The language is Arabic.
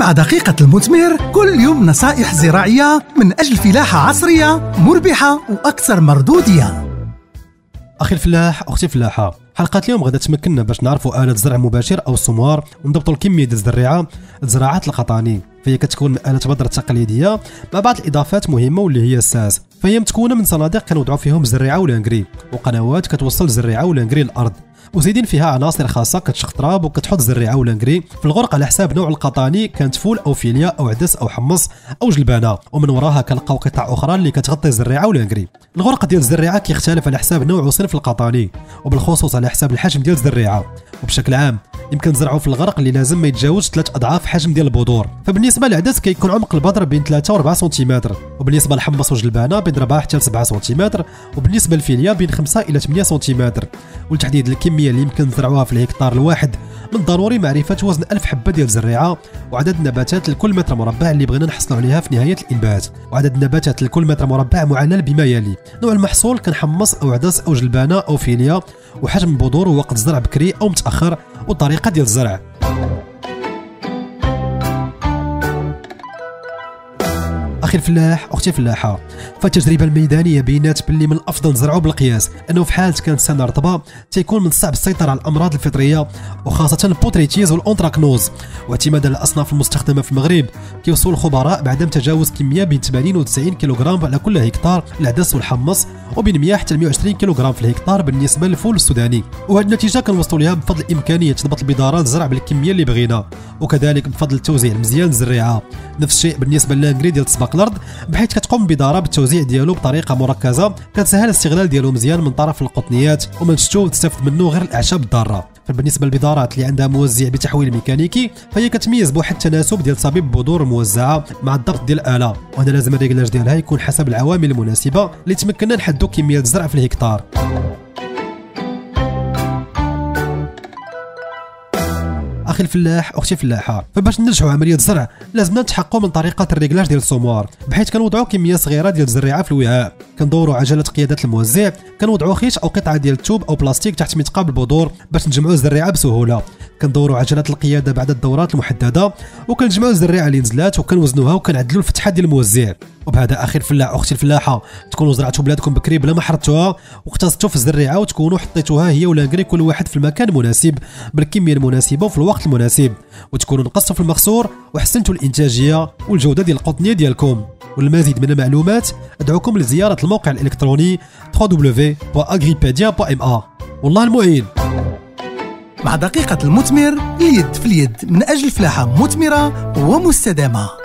مع دقيقة المثمر كل يوم نصائح زراعية من أجل فلاحة عصرية مربحة وأكثر مردودية. أخي الفلاح أختي الفلاحة حلقة اليوم غادا تمكننا باش نعرفوا آلة زرع مباشر أو السموار ونضبطوا الكمية ديال الزريعة الزراعات القطاني. فهي كتكون من آلة بذر التقليديه مع بعض الإضافات مهمة واللي هي الساس. فهي متكونة من صناديق كنوضعوا فيهم الزريعه وال engrais وقنوات كتوصل الزريعه وال engrais للأرض. وزيدين فيها عناصر خاصة كتشق تراب وكتحط الزريعه وال engrais في الغرق على حساب نوع القطاني كانت فول أو فيليا أو عدس أو حمص أو جلبانة. ومن وراها كنلقاو قطع أخرى اللي كتغطي الزريعه وال engrais الغرق ديال الزريعة كيختلف على حساب نوع وصنف القطاني وبالخصوص على حساب الحجم ديال الزريعة. وبشكل عام يمكن تزرعوا في الغرق اللي لازم ما يتجاوزش ثلاث أضعاف حجم ديال البذور. فبالنسبة للعدس كيكون عمق البذر بين 3 و 4 سنتيمتر. وبالنسبة للحمص وجلبانه بين 4 حتى 7 سنتيمتر. وبالنسبة للفيليا بين 5 إلى 8 سنتيمتر. ولتحديد الكمية اللي يمكن تزرعوها في الهكتار الواحد من الضروري معرفة وزن 1000 حبة ديال الزريعة وعدد النباتات لكل متر مربع اللي بغينا نحصلوا عليها في نهاية الإنبات. وعدد النباتات لكل متر مربع معلل بما يلي. نوع المحصول كان حمص أو عدس أو جلبانة أو فيليا وحجم البذور ووقت الزرع بكري أو متأخر والطريقة ديال الزرع. أخي الفلاح أختي الفلاحة. فالتجربة الميدانية بينات باللي من الافضل نزرعوا بالقياس أنه في حالة كانت السنة رطبه تيكون من الصعب السيطرة على الأمراض الفطرية وخاصة ال botrytis وال anthracnose. واعتمادا على الأصناف المستخدمة في المغرب كيوصيوا الخبراء بعدم تجاوز كمية بين 80 و 90 كيلوغرام على كل هكتار العدس والحمص وبين 100 حتى 120 كيلوغرام في الهكتار بالنسبة للفول السوداني. وهذه النتيجة كنوصلوا لها بفضل امكانيه تضبط البذاره الزرع بالكمية اللي بغينا وكذلك بفضل التوزيع المزيان للزريعه نفس الشيء بالنسبة لل engrais ديال سباق الأرض بحيث كتقوم البذاره بالتوزيع ديالو بطريقة مركزة. كتسهل الاستغلال ديالو مزيان من طرف القطنيات ومن شتو تستافد منه غير الأعشاب الضارة. فبالنسبة للبذارات اللي عندها موزع بتحويل ميكانيكي فهي كتميز بواحد التناسب ديال صبيب البذور الموزعه مع الضبط ديال الاله وهنا لازم ال réglage ديالها يكون حسب العوامل المناسبة اللي تمكننا نحدوا كمية الزرع في الهكتار. أخي الفلاح أختي الفلاحه فباش ننجحوا عملية الزرع لازمنا نتحققوا من طريقة الريغلاج ديال السموار بحيث كنوضعوا كمية صغيرة ديال الزريعة في الوعاء. كندوروا عجلة قياده الموزع كنوضعوا خيط أو قطعة ديال التوب أو بلاستيك تحت متقاب البذور باش نجمعوا الزريعة بسهولة. كندوروا عجله القيادة بعد الدورات المحددة وكنجمعوا الزريعه اللي نزلات وكنوزنوها وكنعدلوا الفتحة ديال الموزع. وبهذا أخي الفلاح أختي الفلاحة تكونوا زرعتوا بلادكم بكري بلا ما حرتوها واقتصدتوا في الزريعة وتكونوا حطيتوها هي ولا كل واحد في المكان المناسب بالكمية المناسبة وفي الوقت المناسب. وتكونوا نقصتوا في المخسور وحسنتوا الإنتاجية والجودة ديال القطنيه ديالكم. والمزيد من المعلومات أدعوكم لزيارة الموقع الإلكتروني www.agripedia.ma والله المعين! مع دقيقة المثمر اليد في اليد من أجل فلاحة مثمرة ومستدامة.